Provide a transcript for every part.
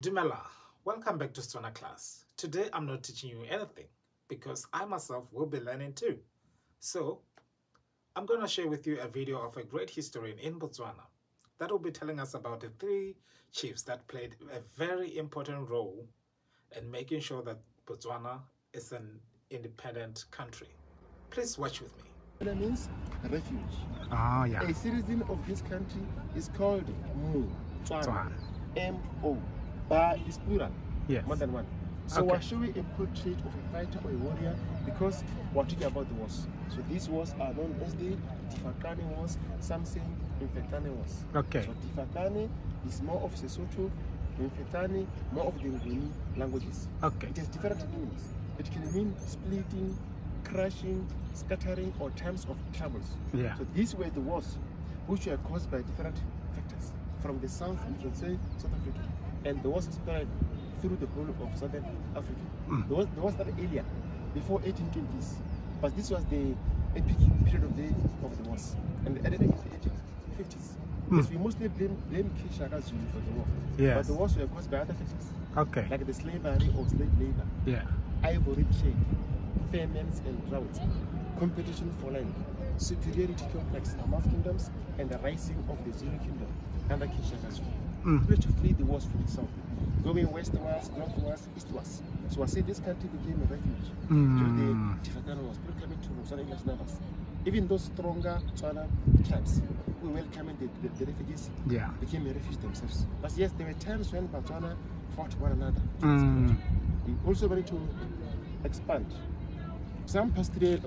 Dumela, welcome back to Setswana class. Today I'm not teaching you anything because I myself will be learning too. So I'm going to share with you a video of a great historian in Botswana that will be telling us about the three chiefs that played a very important role in making sure that Botswana is an independent country. Please watch with me. That means refuge. Ah, yeah. A citizen of this country is called Mu. Tswana. M-O. Ba is plural. Yes. More than one. So Okay. we're showing a portrait of a fighter or a warrior because we're talking about the wars. So these wars are known as the Tifakane wars, some say Infetane wars. Okay. So Tifakane is more of Sesotho, Infetane more of the Nguni languages. Okay. It has different meanings. It can mean splitting, crushing, scattering, or times of troubles. Yeah. So these were the wars which were caused by different factors. From the south, you can say South Africa, and the wars spread through the whole of Southern Africa. Mm. The wars, the wars started earlier, before 1820s, but this was the epic period of the of the wars, and the ended in the 1850s. Mm. Yes, we mostly blame blame King Shaka Zulu for the war, Yes. but the wars were caused by other factors, Okay. like the slavery or slave labor Yeah. ivory trade, famines and droughts, competition for land, superiority complex among kingdoms, and the rising of the Zulu kingdom under King Shaka Zulu. Mm. People to flee the wars from the south, going westwards, northwards, eastwards. So I say this country became a refuge Mm. to the Tifakana wars, people coming to Botswana English numbers. Even those stronger Tswana tribes who welcoming the, the, the refugees Yeah. became a refuge themselves. But yes, there were times when Botswana fought one another. Mm. We also wanted to expand. Some passed to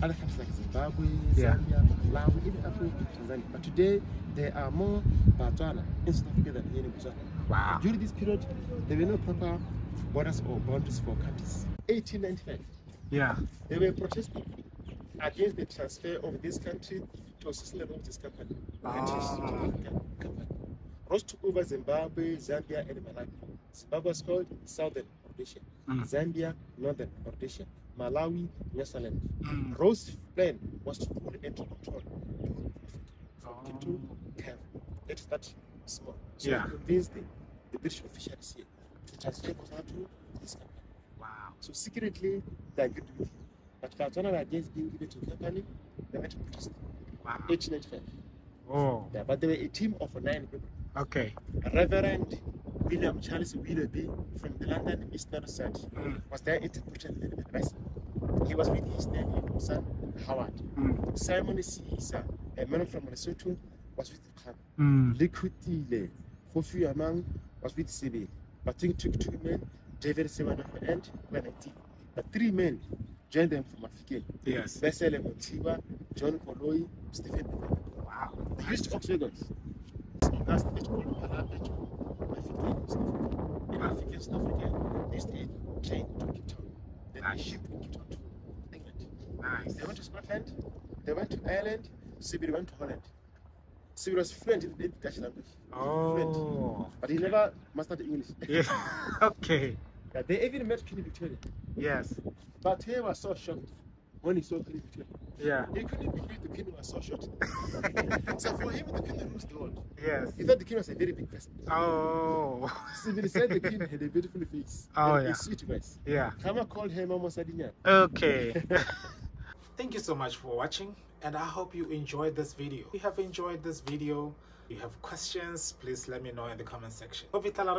other countries like Zimbabwe, Yeah. Zambia, Malawi, even up to Tanzania. But today, there are more Botswana in South Africa than here in Botswana. Wow. During this period, there were no proper borders or boundaries for countries. 1895, Yeah. they were protesting against the transfer of this country to a system of this company, Ah. Company. Rhodes took over Zimbabwe, Zambia, and Malawi. Zimbabwe was called Southern Rhodesia, Mm. Zambia, Northern Rhodesia, Malawi, Nyasaland. Mm. Rhodes' plan was to pull and to control the whole of Africa from Oh. Cairo. It is that small. So Yeah. he convinced the, the British officials here to transfer to this company. Wow. So secretly, they agreed with him. But Botswana were against being given to the company. They went to protest. Wow. 1895. Oh. Yeah, but there were a team of nine people. Okay. Reverend William Charles Willoughby from the London Eastern Society Mm. was there interpreting the advice. He was with his nephew, son Howard. Mm. Simon Sisa, a man from Lesotho, was with Khan. Mm. Likutile, Kofi Amang was with. But it took two men, David Sewanofo and Gwenati. But three men joined them from Africa. Yes. Bessel Motiba, John Koloi, Stephen Wow. They used Oxwagons. That's the old Palapye to African South Africa. In African South they stayed train to Then they shipped in to England. Nice. They went to Scotland, they went to Ireland, Sibir went to Holland. Sibir was fluent in the Dutch language. Fluent. Oh. But he never mastered English. Yeah. okay. Yeah, they even met Queen Victoria. Yes. But he was so shocked when he saw Queen Victoria. Yeah. He couldn't believe the king was so short. so for him, the king rules the world. Yes. He thought the king was a very big person. Oh. Sibir said the king had a beautiful face Oh, and yeah. a sweet voice. Yeah. Khama called him Mama Sadinya. Okay. Thank you so much for watching and I hope you enjoyed this video. If you have enjoyed this video, if you have questions, please let me know in the comment section. Ho fitlhela